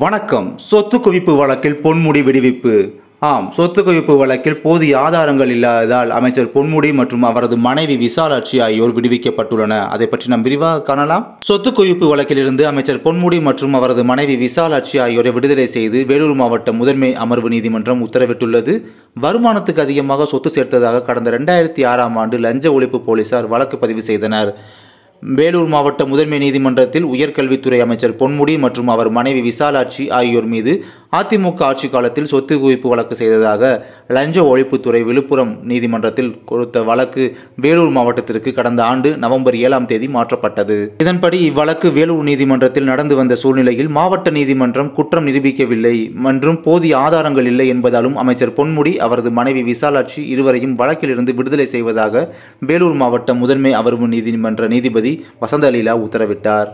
வணக்கம். சொத்து குவிப்பு வழக்கில் பொன்முடி விடுவிப்பு. ஆம் சொத்து குவிப்பு வழக்கில் போதிய ஆதாரங்கள் இல்லாததால் அமைச்சர் பொன்முடி மற்றும் அவரது மனைவி விசாலாட்சி ஆகியோர் விடுவிக்கப்பட்டுள்ளன. அதை பற்றி நாம் விரிவாக காணலாம். சொத்து குவிப்பு வழக்கிலிருந்து அமைச்சர் பொன்முடி மற்றும் அவரது மனைவி விசாலாட்சி ஆகியோரை விடுதலை செய்து வேலூர் மாவட்ட முதன்மை அமர்வு நீதிமன்றம் உத்தரவிட்டுள்ளது. வருமானத்துக்கு அதிகமாக சொத்து சேர்த்ததாக கடந்த ரெண்டாயிரத்தி ஆறாம் ஆண்டு லஞ்ச ஒழிப்பு போலீசார் வழக்கு பதிவு செய்தனர். வேலூர் மாவட்ட முதன்மை நீதிமன்றத்தில் உயர்கல்வித்துறை அமைச்சர் பொன்முடி மற்றும் அவர் மனைவி விசாலாட்சி ஆகியோர் மீது அதிமுக ஆட்சி காலத்தில் சொத்து குவிப்பு வழக்கு செய்ததாக லஞ்ச ஒழிப்புத்துறை விழுப்புரம் நீதிமன்றத்தில் கொடுத்த வழக்கு வேலூர் மாவட்டத்திற்கு கடந்த ஆண்டு நவம்பர் ஏழாம் தேதி மாற்றப்பட்டது. இதன்படி இவ்வழக்கு வேலூர் நீதிமன்றத்தில் நடந்து வந்த சூழ்நிலையில் மாவட்ட நீதிமன்றம் குற்றம் நிரூபிக்கவில்லை. மற்றும் போதிய ஆதாரங்கள் இல்லை என்பதாலும் அமைச்சர் பொன்முடி அவரது மனைவி விசாலாட்சி இருவரையும் வழக்கிலிருந்து விடுதலை செய்வதாக வேலூர் மாவட்ட முதன்மை அமர்வு நீதிமன்ற நீதிபதி வசந்தலீலா உத்தரவிட்டார்.